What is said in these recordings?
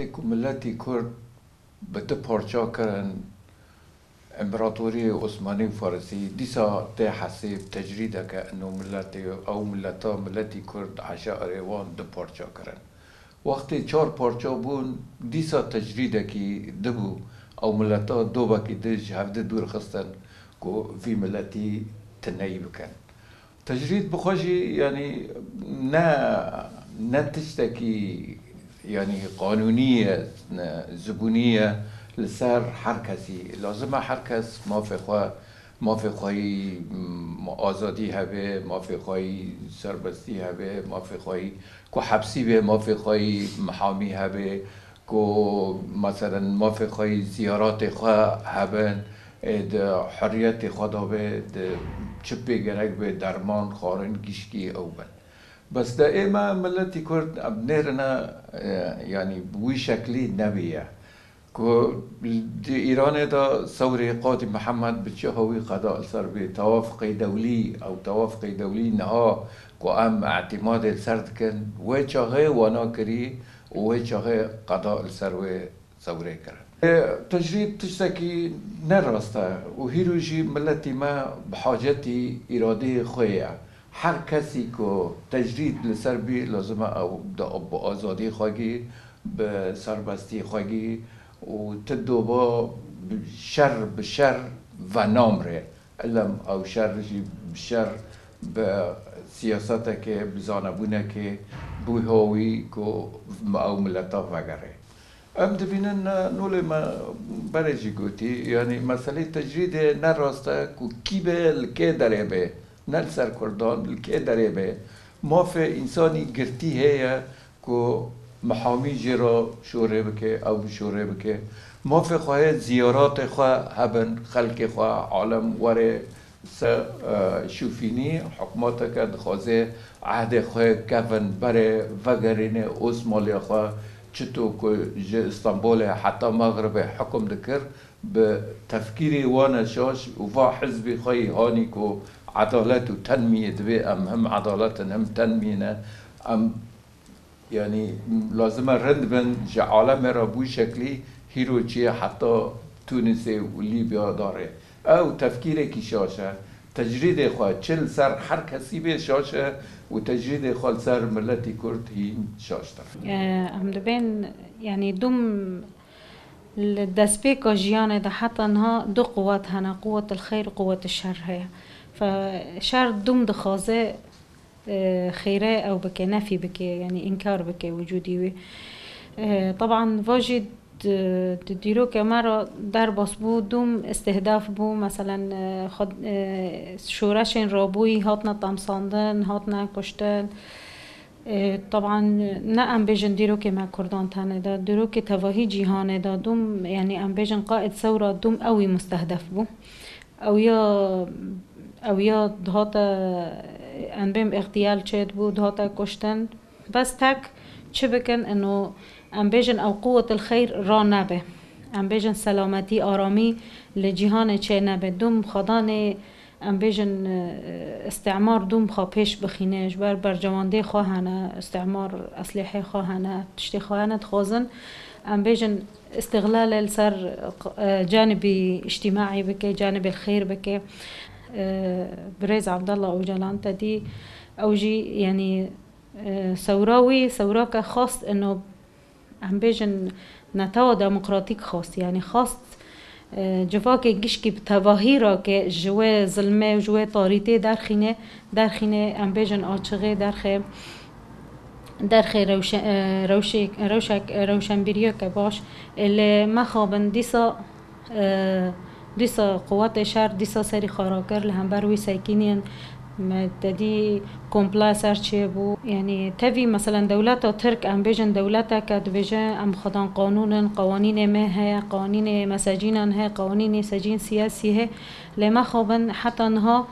وقتی که ملت کرد به دو پارچا کردن امپراتوری عثمانی فارسی دیسا ته حسیب تجرید که انو ملت او ملتا ملتی کرد عشاء روان دو پارچا کردن وقتی چهار پارچا بون دیسا تجرید که دبو او ملتا دو بکی دش هفته دور خستن که فی ملتی تنهی بکن تجرید بخوشی یعنی نه نه تشتکی یعنی قانونی زبونی لسر هر کسی لازمه هر کس ما فخواه آزادی هبه مافقای سربستی هبه مافقای کو حبسی به مافقای محامی هبه کو مثلا مافقای زیارات خواه هبن حریت خدا به چپ گرگ به درمان خارن گیشکی او بند Bas daima milleti Kurd abnerina yani bu şekli neviye. Ku di İran'e da savri Qadi Muhammed bi çihawi qada sar bi tawafqi dawli aw tawafqi dawli naha ku am i'timad sar dikin ve çahe wana kiri ve çahe qada sar ve savri kirin. تجريب تشتكي نرسته وهيروجي ملتي ما بحاجتي إرادي خويا هر کسی که تجدید لسر بی لازمه او با آزادی خواهی به سربستی خواهی و تدوبا شر به شر و نامره علم او شر شر به سیاست که بزانبونه که بوی هاوی که او ملتا وگره ام دبینن نول ما برای گوتی یعنی مسئله تجرید نراسته که کی به لکه داره به نل سرکردان لکه اداره به ما فی انسانی گرتی هیا که محامی جرا شوره بکه او شوره بکه ما فی خواه زیارات خواه هبن خلق خواه عالم وره س شوفینی حکمات که دخوازه عهد خواه کفن بره وگرین اوز مالی خواه چطور که جه استانبول حتی مغرب حکم دکر به تفکیری وانه شاش و وا حزبی خواهی هانی که و و تنمیه مهم عضلات هم تنمينا ام یعنی لازم رندبن جعالم را بو شكلي حتی حتی و لیبیا داره او تفکیر کی شاشه تجريد خواه چل سر هر کسی به شاشه و تجرید خواه سر ملتی کرد هین شاشتر هم یعنی دوم دم الدسبيكو جیانه ده حتی انها دو قوت هنا قوت الخير قوت الشر فشعر دوم دخازة اه، خيرة أو بك نفي بك يعني إنكار بك وجودي اه، طبعا واجد تديرو اه، كمارا در باس بو دوم استهداف بو مثلا خد شورشن رابوي هاتنا تمساندن هاتنا كشتن طبعا نه ام بیجن دیرو که ما کردان تنه دا دیرو که تواهی جیهانه دا دوم یعنی ام بیجن قائد سورا دوم اوی مستهدف بو او یا اویا دهات انبیم اغتيال چید بود دهات کشتن بس تک چه بکن انو انبیجن او قوت الخیر را نبه انبیجن سلامتی آرامی لجیهان چه نبه دوم خدان انبیجن اه، استعمار دوم خواه پیش بخینش بر بر جوانده خواهنه استعمار اسلحه خواهنه تشتی خواهنه تخوزن انبیجن استغلال سر اه، جانب اجتماعی بکه جانب خیر بکه بريز عبد الله او جلانتا دي او جي يعني ثوراوي ثوراك خاص انه عم بيجن نتاو ديمقراطيك خاص يعني خاص جواك گشکی تواهی را که جوه ظلمه وجوا جوه دارخينة دارخينة ام بيجن آچغه در خی در روش روش روش روشنبیریه که باش ال مخابن دیسا لسه قوات شر دیسا سری خاراگر لهمبر وی ساکینین مددی کمپلا سر چه بو یعنی توی مثلا دولت ترک ام بیجن دولت که دویجه ام خدان قانون قوانین مه هی قوانین مساجین هی قوانین سجین سیاسی هی لما خوابن حتی نها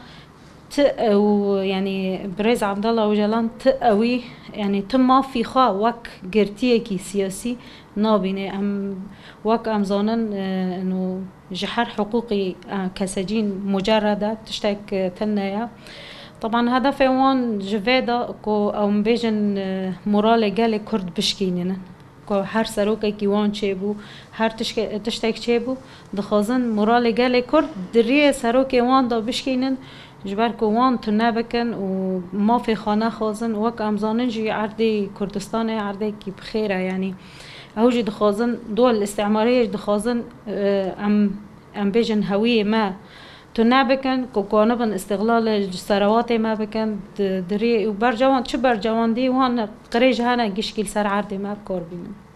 تقو يعني بريز عبد الله وجلان تقوي يعني تما في خا وك جرتيه كي سياسي نابيني ام وك ام زونن انه جحر حقوقي كسجين اه، مجردة تشتاك اه، تنايا طبعا هذا في وان جفيدا كو او اه، مبيجن مرالي قالي كرد بشكينينا كو هر سروکی كي وان تشيبو هر تشتاك تشيبو بو دخوازن مرال كرد کرد دریه وان دا بشکینن جبرکو وان تو نبکن و ما فی خانه خوازن وک امزانن جی عرض کردستان عرض کی بخیره یعنی او جی دخوازن دول الاستعمارية جی دخوازن ام ام بيجن هوية ما تو نبکن کوکانبن استغلال ثروات ما بکن دری و بر جوان چه بر جوان دی وان قریج هنه گشکیل سر عرض ما بکار بینن